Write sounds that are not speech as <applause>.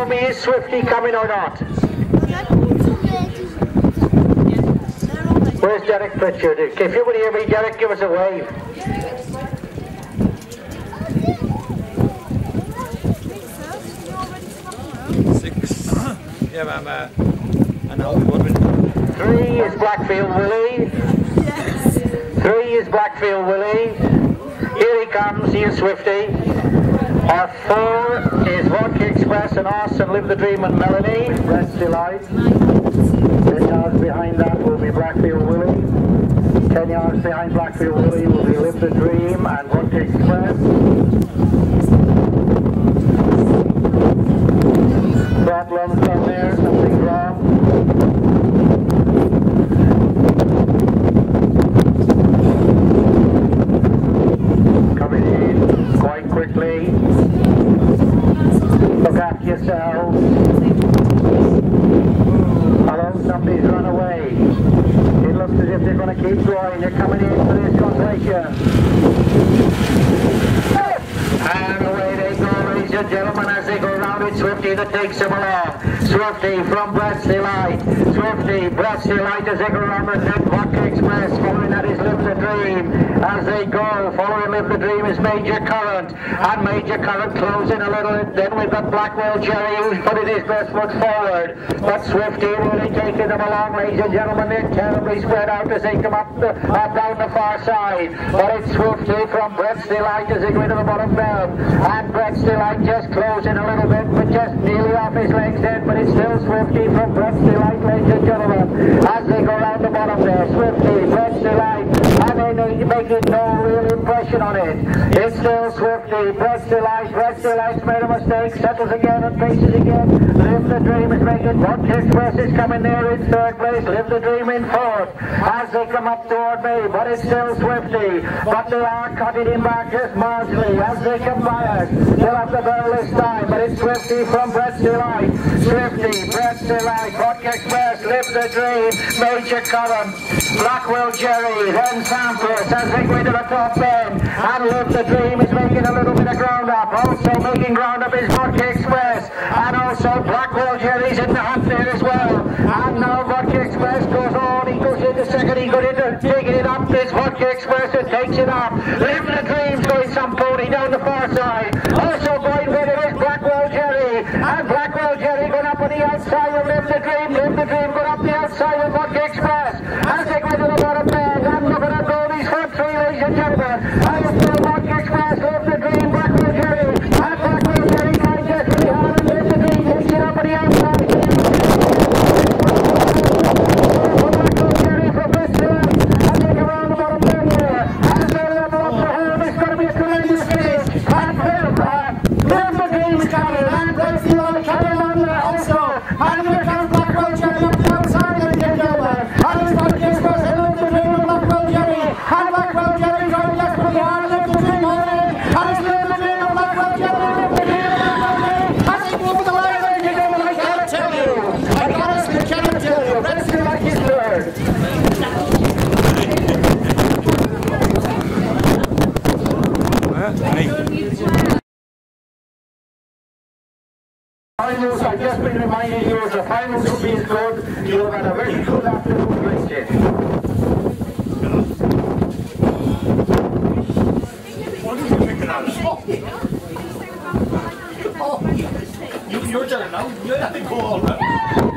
tell me, is Swifty coming or not? Where's Derek Pritchard? If you would hear me, Derek, give us a wave. Six. <coughs> Yeah, maar een half uur ben Three is Blackfield Willie. Yes. Three is Blackfield Willie. Here he comes, he is Swifty. Our four Express and Austin Live the Dream and Melanie. Rest Delight. Ten yards behind that will be Blackfield Willie. Ten yards behind Blackfield Willie will be Live the Dream and Vodka Express. Problems down there, something wrong. coming in quite quickly. Look after yourselves. Hello, somebody's run away. It looks as if they're going to keep going. They're coming in for this completion. And away they go, ladies and gentlemen, as they go round it, Swifty that takes them along. Swifty from Delight. Swifty, they go round the. Vodka Express following that is Live the Dream. As they go, following Live the Dream is Major Current. And Major Current closing a little. bit. Then we've got Blackwell Jerry who's putting his best foot forward. But Swifty really taking them along, ladies and gentlemen. They're terribly spread out as they come up, the, up down the far side. But it's Swifty from Delight as they go into the bottom belt. And Delight just closing a little bit, but just nearly off his legs then. But it's still Swifty from Brett's Delight, ladies and gentlemen. As they go around the bottom there, Swifty, Brett's Delight. Make, making no real impression on it. It's still Swifty, Brett's Delight. Brett's Delight's made a mistake, settles again and faces again. Live the Dream is making Vodka Express is coming there in third place. Live the Dream in fourth. As they come up toward me, but it's still Swifty. But they are cutting him back just marginally as they come by us. They'll have the bell this time, but it's Swifty from press Brett's Delight. Swifty, Brett's Delight, Vodka Express, Live the Dream, Major Current, Blackwell Jerry, then Sampras as they go into the top end. And Live the Dream is making a little bit of ground up. Also making ground up is Vodka Express. And also Blackwell Jerry's in the hunt there as well. And now Vodka Express goes on. He goes into second. He goes into taking it up. This Vodka Express that takes it up. Live the Dream's going some pony down the far side. Also going with it is Blackwell Jerry. And Blackwell Jerry going up on the outside of Live the Dream. Live the Dream going up the outside of Vodka Express. As they go into the bottom band. And look at Goldie's front three, ladies and gentlemen. And it's still Vodka Express. Live the Dream. Blackwell Jerry. And Blackwell Jerry trying desperately hard. And Live the Dream takes it up on the outside. Blackwell Jerry from Bristol. And they go around the bottom band there. As they level up the home, it's going to be a tremendous finish. And Live, uh, Live the Dream is coming. And Bristol coming on there also. And here comes Blackwell Jerry up the outside, and gentlemen. And it's Vodka Express and Live the Dream and Blackwell Jerry. And Blackwell Jerry going desperately hard. Live the Dream on it. And it's Live the Dream and Blackwell Jerry. Live the Dream and Blackwell Jerry. As they go over the line, and gentlemen, I cannot tell you. I honestly cannot tell you. Let's do like his third. Finals, I've just been reminded you of the finals will be good. You've had a very good afternoon, Christian. You're telling now. You're not the goal.